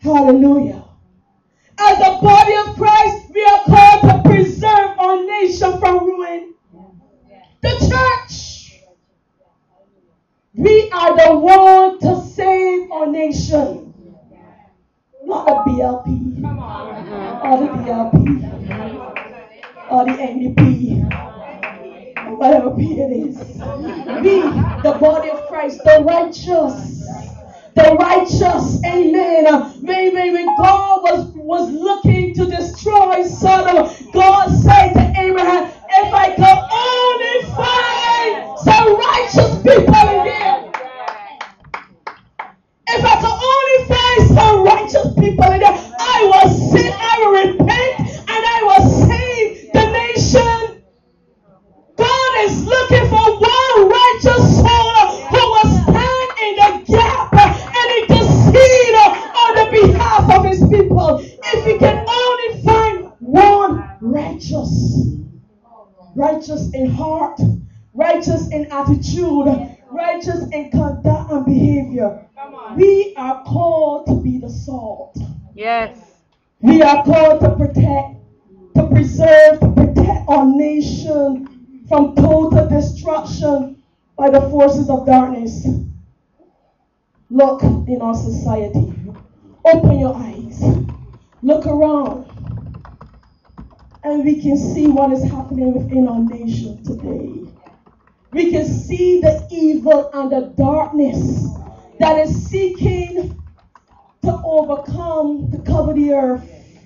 Hallelujah. As a body of Christ, we are called to preserve our nation from ruin. The church. We are the one to save our nation. Not the BLP. Or the DLP. Or the NDP whatever it is. We, the body of Christ, the righteous, the righteous, amen. When, when God was, was attitude, righteous in conduct and behavior. We are called to be the salt. Yes. We are called to protect, to preserve, to protect our nation from total destruction by the forces of darkness. Look in our society. Open your eyes. Look around. And we can see what is happening within our nation today. We can see the evil and the darkness that is seeking to overcome, to cover the earth.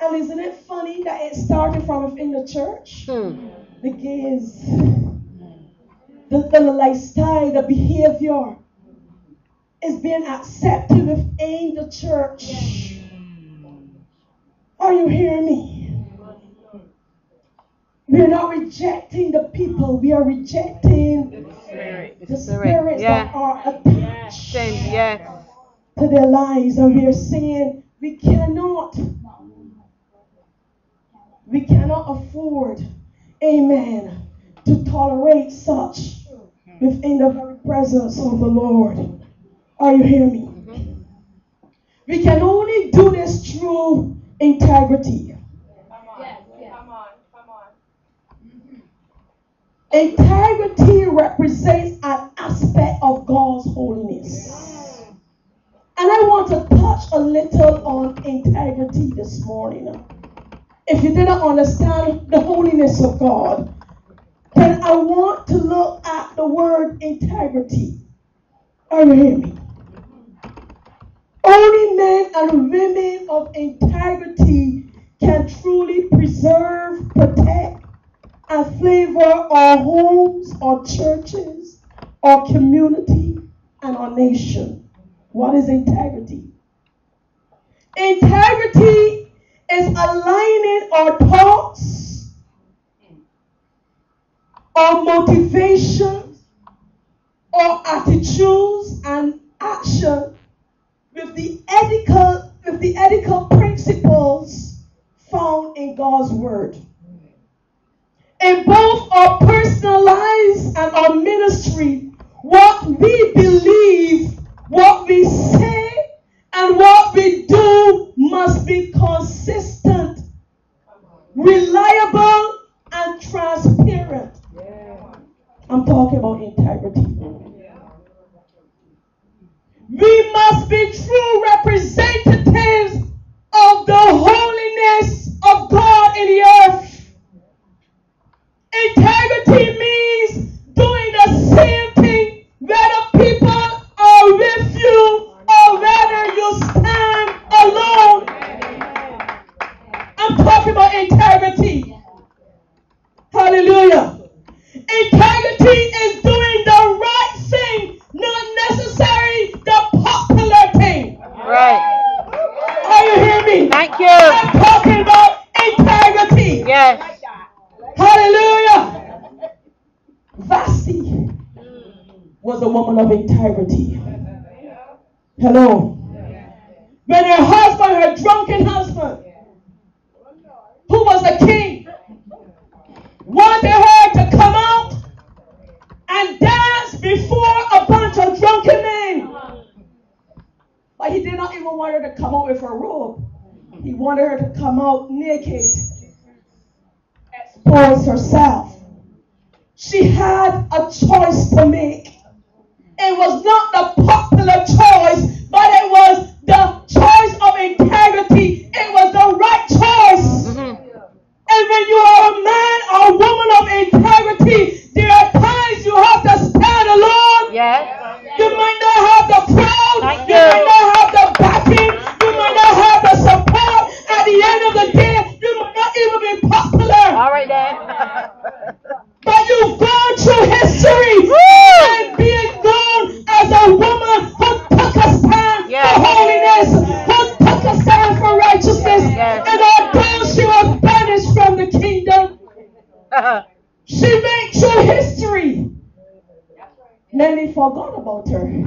And isn't it funny that it started from within the church? Hmm. The gaze, the, the lifestyle, the behavior is being accepted within the church. Are you hearing me? We are not rejecting the people, we are rejecting Spirit. the Spirit. spirits Yeah. that are attached Same. Yes. to their lives, and we are saying we cannot, we cannot afford, amen, to tolerate such within the very presence of the Lord. Are you hearing me? Mm-hmm. We can only do this through integrity. Integrity represents an aspect of God's holiness. And I want to touch a little on integrity this morning. If you didn't understand the holiness of God, then I want to look at the word integrity. Are you hearing me? Only men and women of integrity can truly preserve, protect, and flavor our homes, our churches, our community, and our nation. What is integrity? Integrity is aligning our thoughts, our motivations, our attitudes and action with the ethical with the ethical principles found in God's word. In both our personal lives and our ministry, what we believe, what we say, and what we do must be consistent, reliable, and transparent. I'm talking about integrity. We must be true representatives of the holiness of God in the earth. Integrity means doing the same thing whether people are with you or whether you stand alone. I'm talking about integrity. Hallelujah. Integrity is doing the right thing, not necessarily the popular thing. Right. Are you hearing me? Thank you. I'm talking about integrity. Yes. Hallelujah. Vashti was a woman of integrity. Hello. When her husband, her drunken husband, who was a king, wanted her to come out and dance before a bunch of drunken men. But he did not even want her to come out with her robe. He wanted her to come out naked, expose herself. She had a choice to make. Was not the she made through history. Many forgot about her.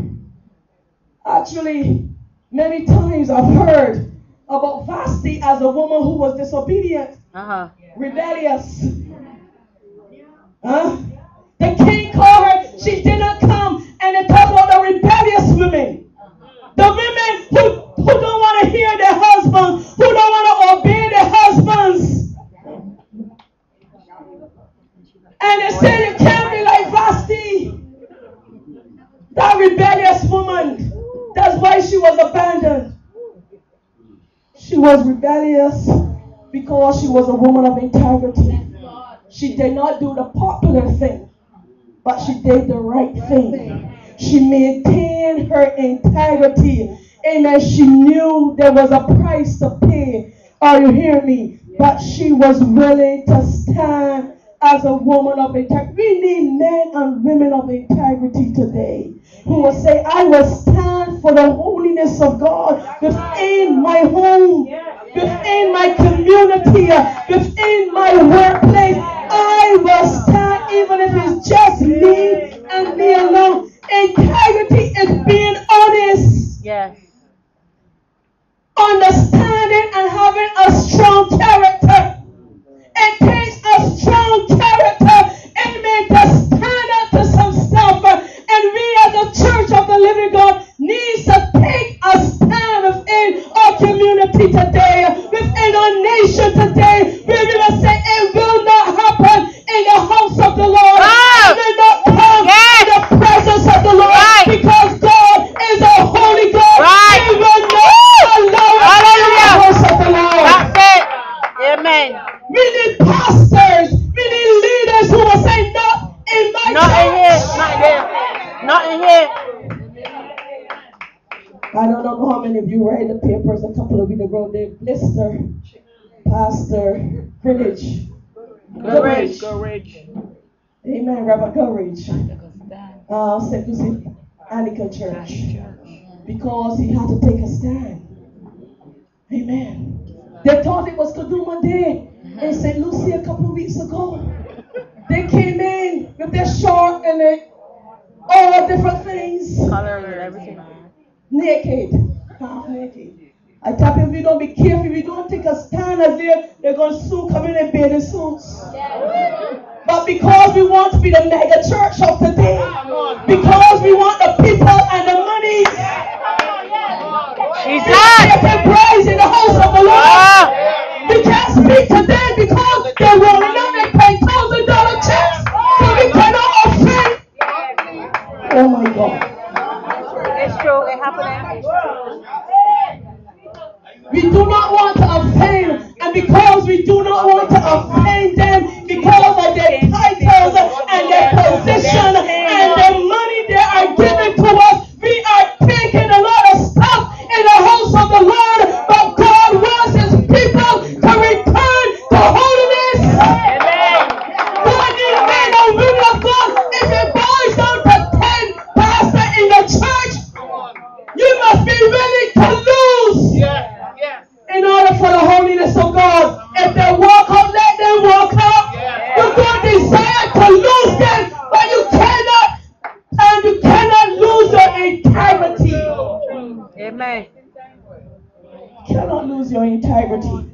Actually, many times I've heard about Vashti as a woman who was disobedient uh-huh. rebellious. Huh? Rebellious woman. That's why she was abandoned. She was rebellious because she was a woman of integrity. She did not do the popular thing, but she did the right thing. She maintained her integrity. Amen. She knew there was a price to pay. Are you hearing me? But she was willing to stand as a woman of integrity. We need men and women of integrity today who will say, I will stand for the holiness of God within my home, within my community, within my workplace. I don't know how many of you read the papers a couple of weeks ago. They blister Pastor Greenwich. Courage. Amen. Reverend Courage. Uh, St. Lucy Anglican Church. Because he had to take a stand. Amen. They thought it was Kadooment Day in St. Lucy a couple of weeks ago. They came in with their short and their all different things. Color and everything. Naked, half naked. I tell people, if we don't be careful, if we don't take a stand as there, they're going to soon come in in bathing suits. But because we want to be the mega church of today, because we want the people and the money, She's we not. take praise in the house of the Lord. Ah. We can't speak today because they're rolling out their pay thousand dollar checks, so we cannot offend. Oh my God. We do not want to offend, and because we do not want to offend in for the holiness of God. If they walk out, let them walk out. You don't desire to lose them, but you cannot, and you cannot lose your integrity. Amen. cannot lose your integrity.